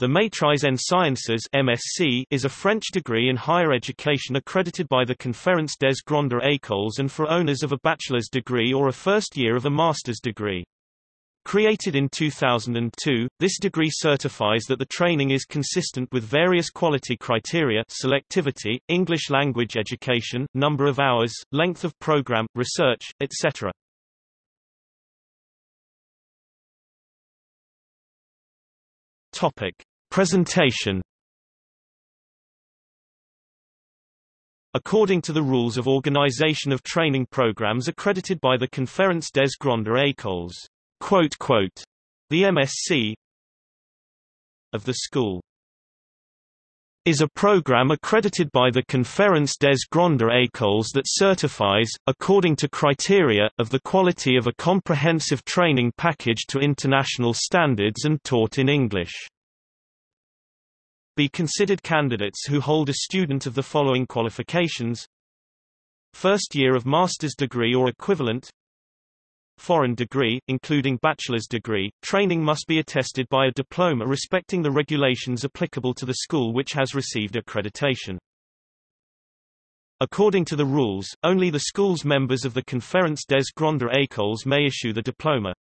The Maîtrise en Sciences MSc is a French degree in higher education accredited by the Conférence des Grandes Écoles and for owners of a bachelor's degree or a first year of a master's degree. Created in 2002, this degree certifies that the training is consistent with various quality criteria selectivity, English language education, number of hours, length of program, research, etc. Topic. Presentation. According to the rules of organization of training programs accredited by the Conférence des Grandes Écoles, quote, quote, the MSc of the school is a program accredited by the Conférence des Grandes Écoles that certifies, according to criteria, of the quality of a comprehensive training package to international standards and taught in English be considered candidates who hold a student of the following qualifications First year of master's degree or equivalent Foreign degree, including bachelor's degree, training must be attested by a diploma respecting the regulations applicable to the school which has received accreditation. According to the rules, only the school's members of the Conférence des Grandes Écoles may issue the diploma.